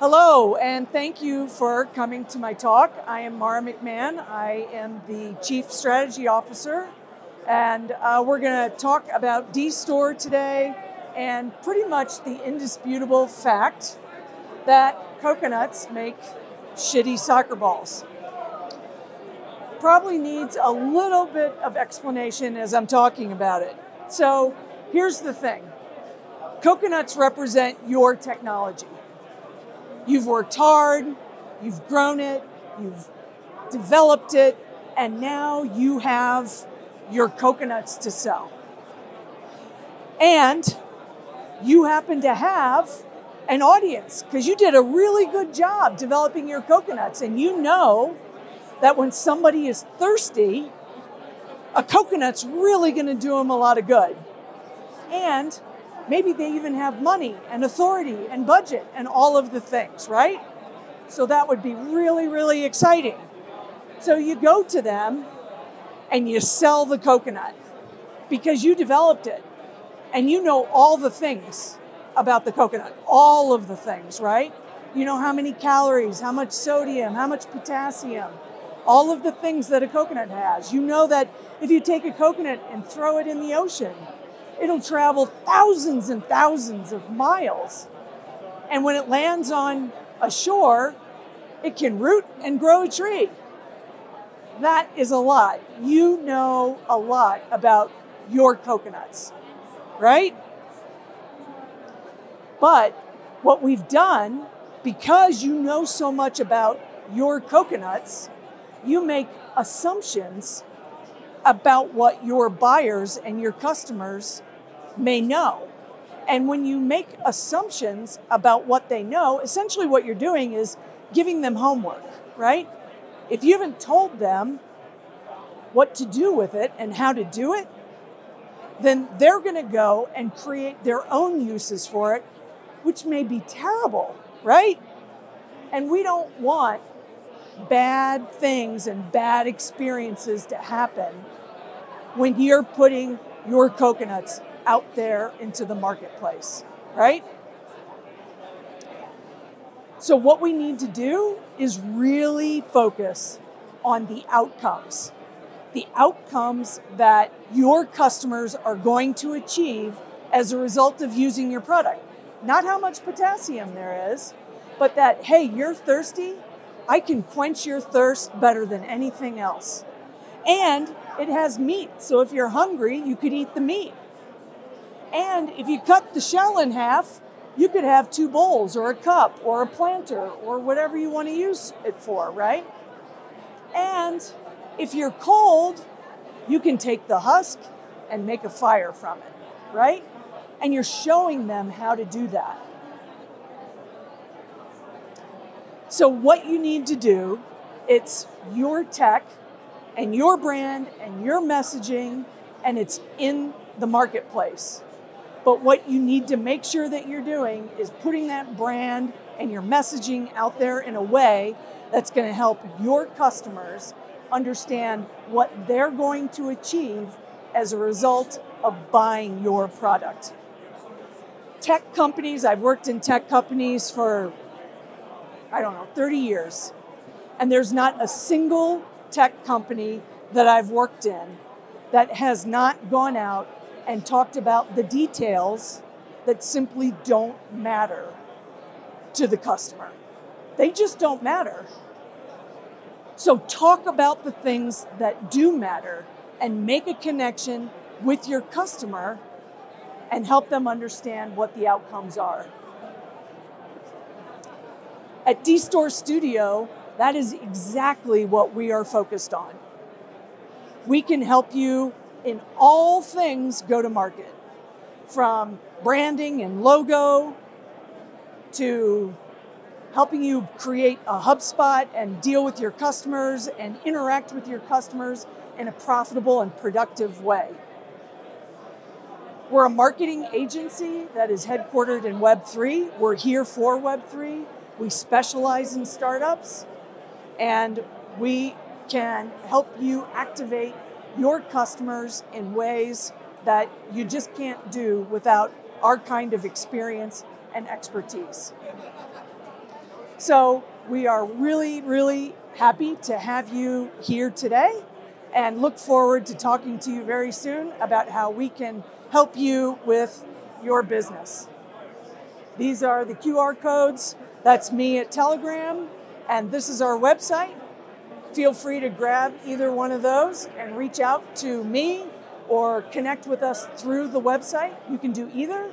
Hello, and thank you for coming to my talk. I am Mara McMahon. I am the Chief Strategy Officer, and uh, we're going to talk about DeStor today and pretty much the indisputable fact that coconuts make shitty soccer balls. Probably needs a little bit of explanation as I'm talking about it. So here's the thing coconuts represent your technology. You've worked hard, you've grown it, you've developed it, and now you have your coconuts to sell. And you happen to have an audience because you did a really good job developing your coconuts, and you know that when somebody is thirsty, a coconut's really going to do them a lot of good. And maybe they even have money and authority and budget and all of the things, right? So that would be really, really exciting. So you go to them and you sell the coconut because you developed it and you know all the things about the coconut, all of the things, right? You know how many calories, how much sodium, how much potassium, all of the things that a coconut has. You know that if you take a coconut and throw it in the ocean, it'll travel thousands and thousands of miles. And when it lands on a shore, it can root and grow a tree. That is a lot. You know a lot about your coconuts, right? But what we've done, because you know so much about your coconuts, you make assumptions about what your buyers and your customers may know. And when you make assumptions about what they know, essentially what you're doing is giving them homework, right? If you haven't told them what to do with it and how to do it, then they're going to go and create their own uses for it, which may be terrible, right? And we don't want bad things and bad experiences to happen when you're putting your coconuts out there into the marketplace, right? So, what we need to do is really focus on the outcomes. The outcomes that your customers are going to achieve as a result of using your product. Not how much potassium there is, but that, hey, you're thirsty, I can quench your thirst better than anything else. And it has meat, so if you're hungry, you could eat the meat. And if you cut the shell in half, you could have two bowls or a cup or a planter or whatever you want to use it for, right? And if you're cold, you can take the husk and make a fire from it, right? And you're showing them how to do that. So what you need to do, it's your tech and your brand and your messaging and it's in the marketplace. But what you need to make sure that you're doing is putting that brand and your messaging out there in a way that's going to help your customers understand what they're going to achieve as a result of buying your product. Tech companies, I've worked in tech companies for, I don't know, 30 years. And there's not a single tech company that I've worked in that has not gone out and talked about the details that simply don't matter to the customer. They just don't matter. So, talk about the things that do matter and make a connection with your customer and help them understand what the outcomes are. At DeStor Studio, that is exactly what we are focused on. We can help you in all things go to market, from branding and logo to helping you create a HubSpot and deal with your customers and interact with your customers in a profitable and productive way. We're a marketing agency that is headquartered in Web3. We're here for Web3. We specialize in startups and we can help you activate your customers in ways that you just can't do without our kind of experience and expertise. So we are really, really happy to have you here today and look forward to talking to you very soon about how we can help you with your business. These are the QR codes. That's me at Telegram, and this is our website. Feel free to grab either one of those and reach out to me or connect with us through the website. You can do either,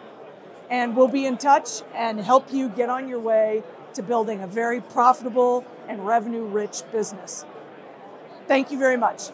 and we'll be in touch and help you get on your way to building a very profitable and revenue rich business. Thank you very much.